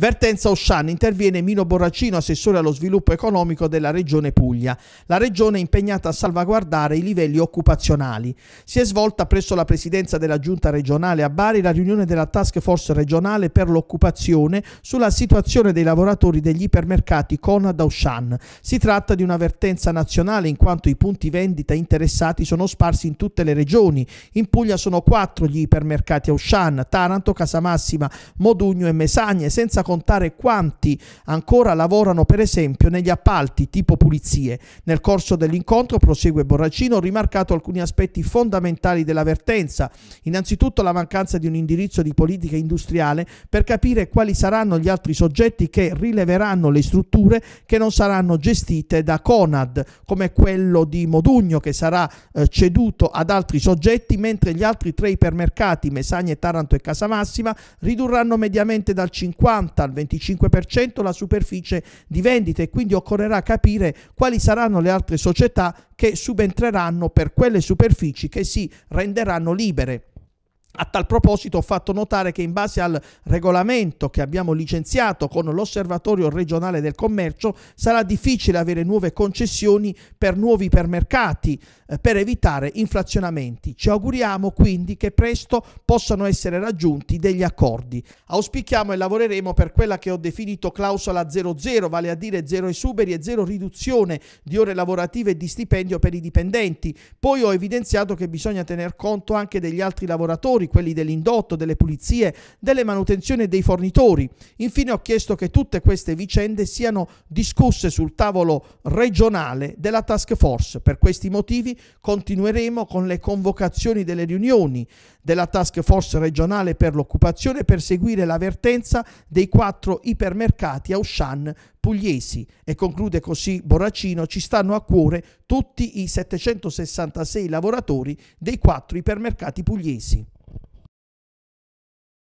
Vertenza Oscian interviene Mino Borracino, assessore allo sviluppo economico della regione Puglia. La regione è impegnata a salvaguardare i livelli occupazionali. Si è svolta presso la presidenza della giunta regionale a Bari la riunione della task force regionale per l'occupazione sulla situazione dei lavoratori degli ipermercati Conad Oscian. Si tratta di una vertenza nazionale in quanto i punti vendita interessati sono sparsi in tutte le regioni. In Puglia sono quattro gli ipermercati Oscian, Taranto, Casamassima, Modugno e Mesagne, senza contare quanti ancora lavorano per esempio negli appalti tipo pulizie. Nel corso dell'incontro, prosegue Borracino, ho rimarcato alcuni aspetti fondamentali della vertenza. Innanzitutto la mancanza di un indirizzo di politica industriale per capire quali saranno gli altri soggetti che rileveranno le strutture che non saranno gestite da Conad, come quello di Modugno che sarà eh, ceduto ad altri soggetti, mentre gli altri tre ipermercati, Mesagne, Taranto e Casamassima, ridurranno mediamente dal 50 al 25% la superficie di vendita e quindi occorrerà capire quali saranno le altre società che subentreranno per quelle superfici che si renderanno libere. A tal proposito ho fatto notare che in base al regolamento che abbiamo licenziato con l'Osservatorio regionale del commercio sarà difficile avere nuove concessioni per nuovi ipermercati eh, per evitare inflazionamenti. Ci auguriamo quindi che presto possano essere raggiunti degli accordi. Auspichiamo e lavoreremo per quella che ho definito clausola 00, vale a dire zero esuberi e zero riduzione di ore lavorative e di stipendio per i dipendenti. Poi ho evidenziato che bisogna tener conto anche degli altri lavoratori quelli dell'indotto, delle pulizie, delle manutenzioni e dei fornitori. Infine ho chiesto che tutte queste vicende siano discusse sul tavolo regionale della task force. Per questi motivi continueremo con le convocazioni delle riunioni della task force regionale per l'occupazione per seguire l'avvertenza dei quattro ipermercati Auchan pugliesi e conclude così Borracino ci stanno a cuore tutti i 766 lavoratori dei quattro ipermercati pugliesi.